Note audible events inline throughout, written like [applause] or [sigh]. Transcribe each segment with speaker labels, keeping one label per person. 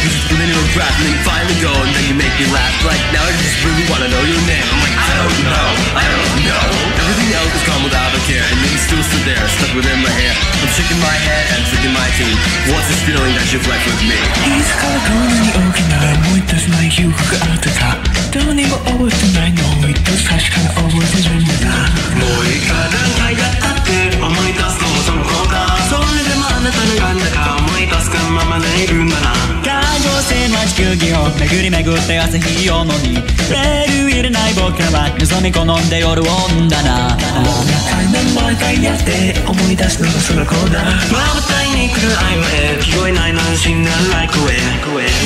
Speaker 1: Music linear rap and then you finally go and then you make me laugh. Like now I just really wanna know your name. I'm like I don't know, I don't know. Everything else is gone without a care And then you still sit there, stuck within my hair. I'm shaking my head and flicking my teeth. What's this feeling that you've left with me?
Speaker 2: いつからこんなに大きな思い出せない誘惑があったかどうにも覚えてないのを一度確かに覚えてるんだ
Speaker 3: もういいか何回やったって思い出すのもそのことだそれでもあなたのなんだか思い出すがままでいるんだな
Speaker 4: 球儀を巡り巡って朝日を飲みレール入れない僕らは望み好んで夜をんだな。
Speaker 2: もう何回も毎回やって思い出すのがその子だ。
Speaker 3: まぶたいに来る愛はえ聞こえない安心なライクへ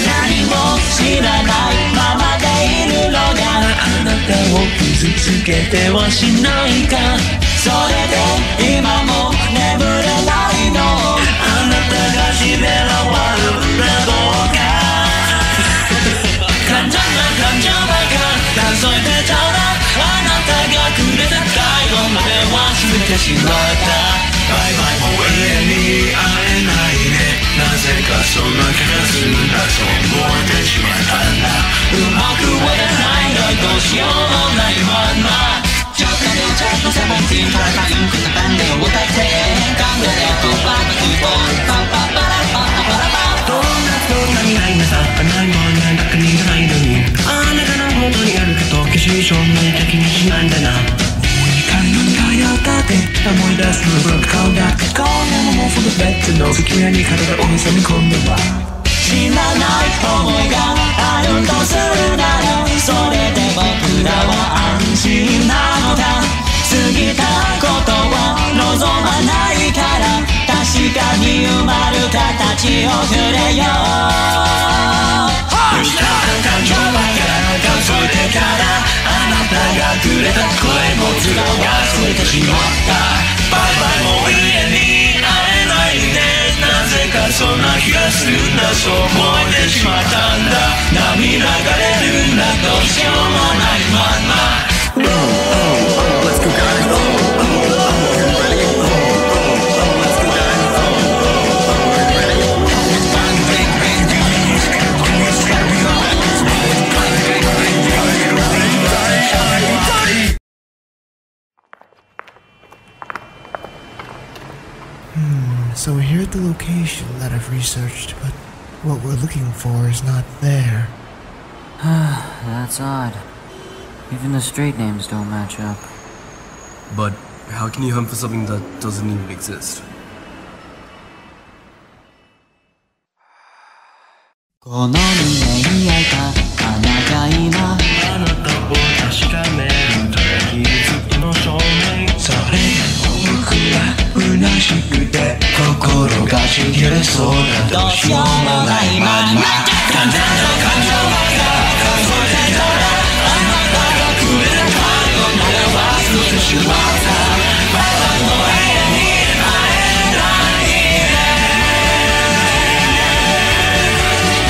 Speaker 4: 何も知らないままでいるのが
Speaker 2: あなたを傷つけてはしないか。
Speaker 4: それで今も眠れ忘れてしまった
Speaker 3: バイバイもう永遠に会えないねなぜかそんな気がするんだそう思えてしまったんだ
Speaker 4: うまくは出ないのどうしようもないまんまちょっとねちょっとセブンティーンからタイムくたたんで重たいて考えてプーパーとキーボーパンパンパラパンパラパン
Speaker 3: どんなどんな未来がさないもんなんかにないのにあなたの元にあるけど決して
Speaker 2: 出すのが顔だ今夜ももうそのベッドの隙間に体を挟み込んでは
Speaker 4: 知らない思いがあるとするならそれで僕らは安心なのだ過ぎたことは望まない。から確かに埋まる形をくれよ
Speaker 3: そう思えてしまったんだ。波流れるんだどうしようもないまんま。
Speaker 1: ready? It's time to make me
Speaker 2: So we're here at the location that I've researched, but what we're looking for is not there. [sighs]
Speaker 5: That's odd. Even the street names don't match up.
Speaker 6: But how can you hunt for something that doesn't even exist?
Speaker 4: この胸に焼いた花が今 [sighs]
Speaker 3: そうどうしようもな
Speaker 4: いまま完全と感情は数え
Speaker 3: たらあなたがくれたカのドま
Speaker 2: で忘れてしまったバラの笑顔に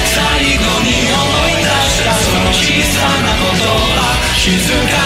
Speaker 2: 最後に
Speaker 4: 思い出したその小さなこと
Speaker 3: は静か